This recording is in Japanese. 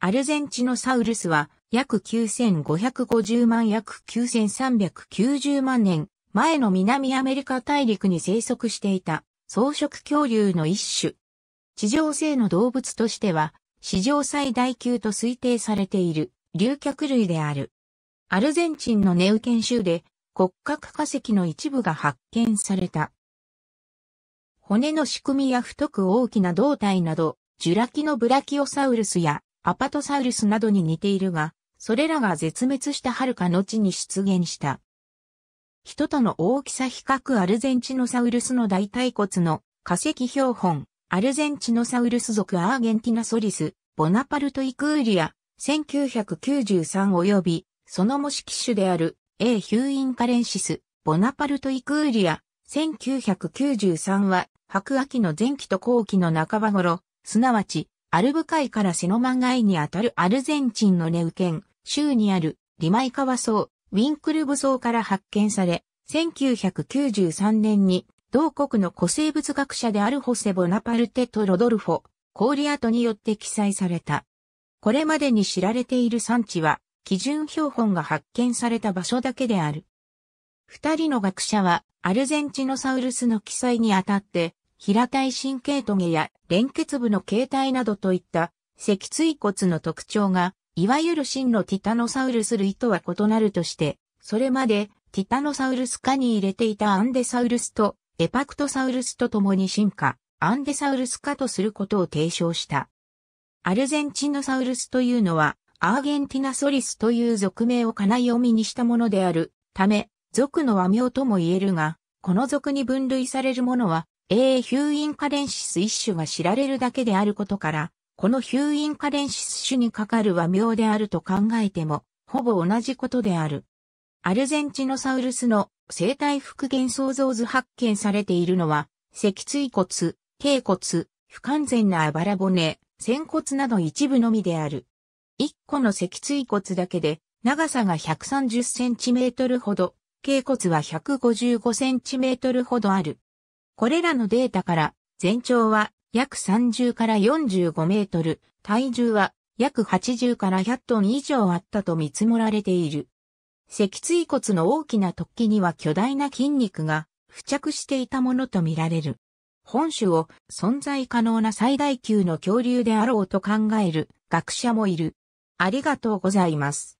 アルゼンチノサウルスは約9550万約9390万年前の南アメリカ大陸に生息していた草食恐竜の一種。地上性の動物としては史上最大級と推定されている竜脚類である。アルゼンチンのネウケン州で骨格化石の一部が発見された。骨の仕組みや太く大きな胴体など、ジュラキのブラキオサウルスやアパトサウルスなどに似ているが、それらが絶滅した遥か後に出現した。人との大きさ比較アルゼンチノサウルスの大腿骨の化石標本、アルゼンチノサウルス属 Argentinosaurus、Bonaparte et Coria、1993及び、その模式種である A huinculensis、Bonaparte et Coria、1993は、白亜紀の前期と後期の半ば頃、すなわち、アルブ階からセノマン階にあたるアルゼンチンのネウケン、州にあるリマイカワ層、ウィンクル層から発見され、1993年に同国の古生物学者であるホセ・ボナパルテとロドルフォ、コーリアトによって記載された。これまでに知られている産地は、基準標本が発見された場所だけである。二人の学者は、アルゼンチノサウルスの記載にあたって、平たい神経トゲや連結部の形態などといった脊椎骨の特徴が、いわゆる真のティタノサウルス類とは異なるとして、それまでティタノサウルス科に入れていたアンデサウルスとエパクトサウルスと共に進化、アンデサウルス化とすることを提唱した。アルゼンチノサウルスというのは、アーゲンティナソリスという属名を金読みにしたものであるため、属の和名とも言えるが、この属に分類されるものは、A ヒューインカレンシス一種が知られるだけであることから、このヒューインカレンシス種にかかる和名であると考えても、ほぼ同じことである。アルゼンチノサウルスの生体復元創造図発見されているのは、脊椎骨、頸骨、不完全なあばら骨、仙骨など一部のみである。一個の脊椎骨だけで、長さが130センチメートルほど、頸骨は155センチメートルほどある。これらのデータから、全長は約30から45メートル、体重は約80から100トン以上あったと見積もられている。脊椎骨の大きな突起には巨大な筋肉が付着していたものとみられる。本種を存在可能な最大級の恐竜であろうと考える学者もいる。ありがとうございます。